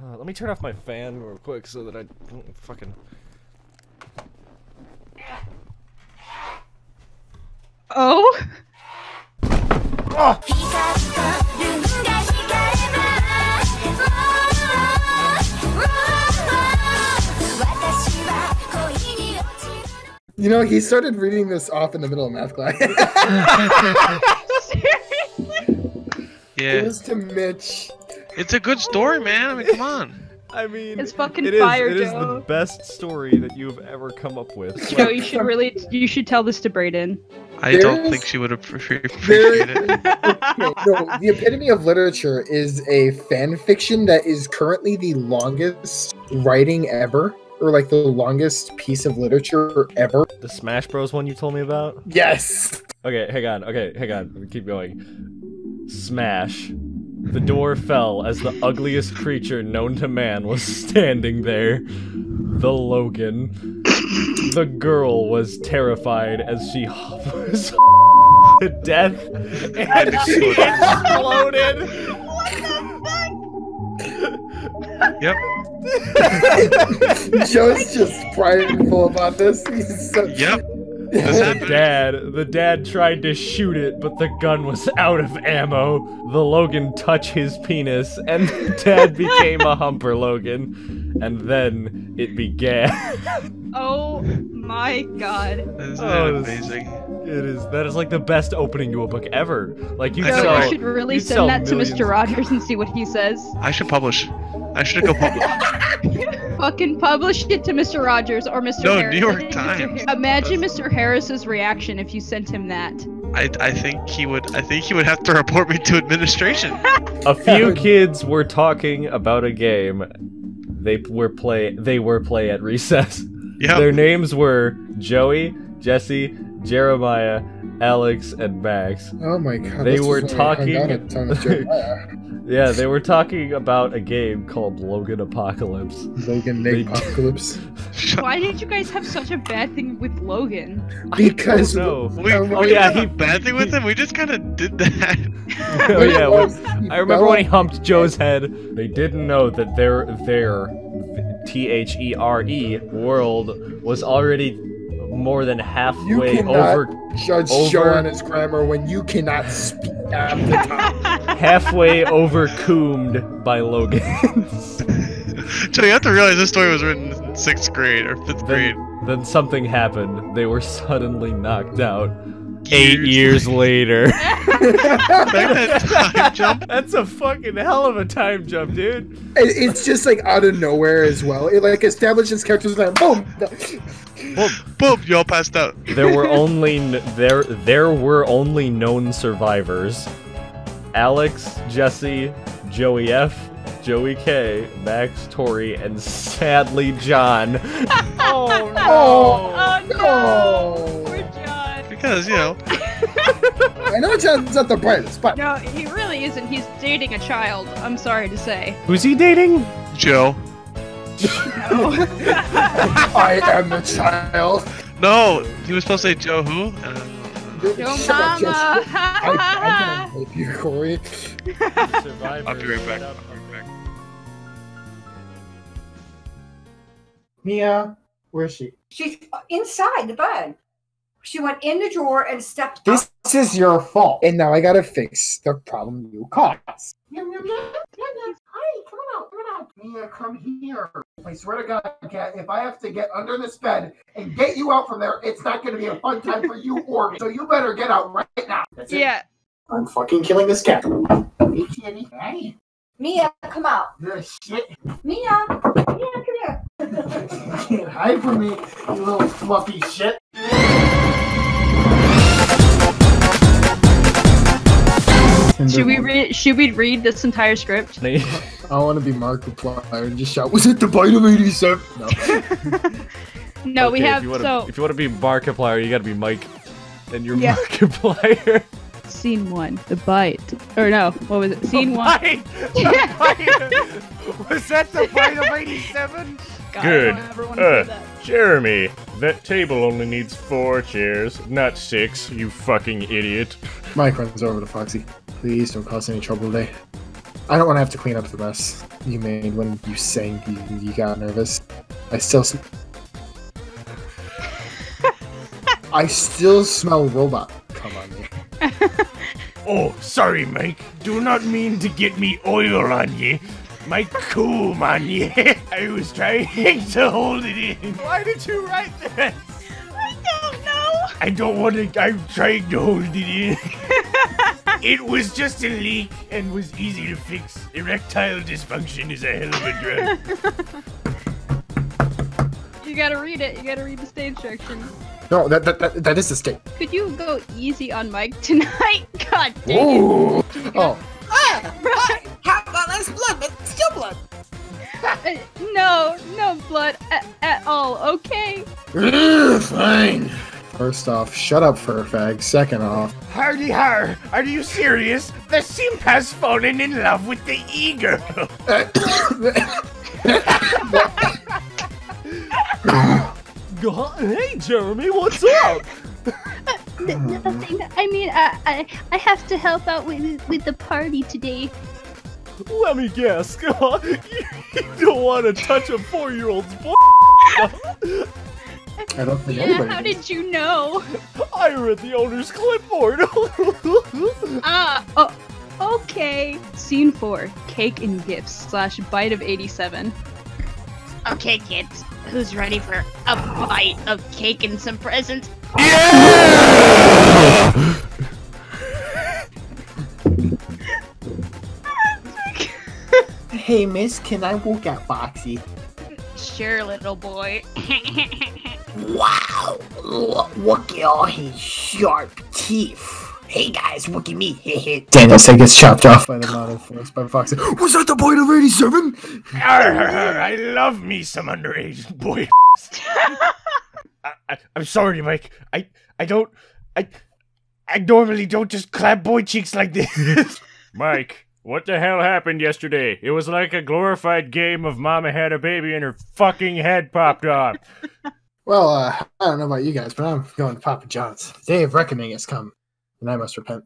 Uh, let me turn off my fan real quick so that I don't fucking. Oh. oh. You know, he started reading this off in the middle of math class. it Yeah, was to Mitch. It's a good story, man. I mean, come on. I mean, It's fucking it is- fire, It is Joe. the best story that you've ever come up with. Joe, you should really, you should tell this to Brayden. I There don't is- think she would appreciate There- it. Okay, no, the epitome of literature is a fan fiction that is currently the longest writing ever, or like the longest piece of literature ever. The Smash Bros one you told me about. Yes. Okay, hang on. Okay, hang on. Let me keep going. Smash. The door fell as the ugliest creature known to man was standing there. The Logan. The girl was terrified as she was to death and she exploded. What the fuck? Yep. Joe's just prideful about this. He's so, Yep. This The dad, the dad tried to shoot it, but the gun was out of ammo. The Logan touched his penis, and the dad became a humper Logan. And then it began. Oh my god. Isn't that this- amazing? It is that is like the best opening to a book ever. Like you I know, sell, you should really you send that to. Mr. Rogers and see what he says. I should publish. I should go publish. Fucking publish it to Mr. Rogers or Mr. No, Harris. New York I think Mr. Times. Har- Imagine Mr. Harris's reaction if you sent him that. I, I think he would. I think he would have to report me to administration. A few kids were talking about a game. They were play. They were play at recess. Yep. Their names were Joey, Jesse, Jeremiah, Alex, and Max. Oh my god. They were is why I hung out talking- at Thomas Jeremiah. Yeah, they were talking about a game called Logan Apocalypse. Logan They- Apocalypse. Why did you guys have such a bad thing with Logan? Because no. We, Oh, we oh, yeah, have he- a bad thing with him. We just kind of did that. oh yeah, when- was- he I remember when he humped Joe's head. They didn't know that their their T H E R E world was already more than You halfway cannot over judge Joe over- on his grammar when you cannot speak at the top. halfway over coomed by Logan. so you have to realize this story was written in sixth grade or fifth grade. then, then something happened. They were suddenly knocked out. Eight Years years later. That time jump. That's a fucking hell of a time jump, dude. It- it's just like out of nowhere as well. It like establishes characters like boom. Boom, boom, you all passed out. There were only there there were only known survivors. Alex, Jesse, Joey F, Joey K, Max, Tori, and sadly John. oh Oh, Oh no! Oh, no. Oh, Poor John. Because you know, I know John's not the brightest, but No, he really isn't. He's dating a child. I'm sorry to say. Who's he dating? Joe. No. I am the child. No, he was supposed to say Joe who? Uh, Yo, Shut up, Josh. mama. I, I'm gonna rape you, Cori. I'll be right back. I'll be right back. Mia, where's she? She's inside the bed. She went in the drawer and stepped This up. is your fault. And now I gotta fix the problem you caused. Hi, come on, come on. Mia, come here. I swear to God, cat, if I have to get under this bed and get you out from there, it's not gonna be a fun time for you or me. So you better get out right now. That's it. yeah. I'm fucking killing this cat. Hey, kitty. Hey. Mia, come out. The shit. Mia, Mia, come here. you can't hide from me, you little fluffy shit. Should we read? Should we read this entire script? I want to be Markiplier and just shout, was it the bite of 87? No. No, we have If you, wanna, so if you want to be Markiplier, you gotta be Mike, and you're Yeah. Markiplier. scene one, the bite, or no, what was it? Scene one. Bite! The! Was that the bite of 87? God, Good. I don't ever wanna say Uh, that. Jeremy, that table only needs four chairs, not six, you fucking idiot. Mike runs over to Foxy. Please don't cause any trouble today. I don't want to have to clean up the mess you made when you sang. You, you got nervous. I still. Sm- I still smell robot. Come on, me. Oh, sorry, Mike. Do not mean to get me oil on ye. My comb on ye. I was trying to hold it in. Why did you write this? I don't know. I don't want to. I'm trying to hold it in. it was just a leak and was easy to fix. Erectile dysfunction is a hell of a drug. You gotta read it. You gotta read the stage instructions. No, that that, that, that is the state. Could you go easy on Mike tonight? God dang it. Ooh. Oh, How about less blood, but still blood? Uh, no, no blood at, at all, okay? fine. First off, shut up, furfag. Second off, Hardy har! Are you serious? The simp has fallen in love with the e-girl. Hey, Jeremy, what's up? Nothing. I mean, I, I, I have to help out with, with the party today. Let me guess. you don't want to touch a four-year-old's boy. I don't think Yeah, anybody. how did. did you know? I read the owner's clipboard. Ah, oh, okay. Scene 4, Cake and Gifts slash Bite of 87. Okay, kids, who's ready for a bite of cake and some presents? Yeah! Hey, miss, can I walk out Foxy? Sure, little boy. Wow! Look, look at all his sharp teeth. Hey guys, look at me. Hehe. Daniel Say gets chopped off by the model force by Fox. Was that the point of 87? Arr, arr, arr, I love me some underage boy. I, I, I'm sorry, Mike. I I don't I I normally don't just clap boy cheeks like this. Mike, what the hell happened yesterday? It was like a glorified game of Mama had a baby and her fucking head popped off. Well, uh, I don't know about you guys, but I'm going to Papa John's. The day of reckoning has come, and I must repent.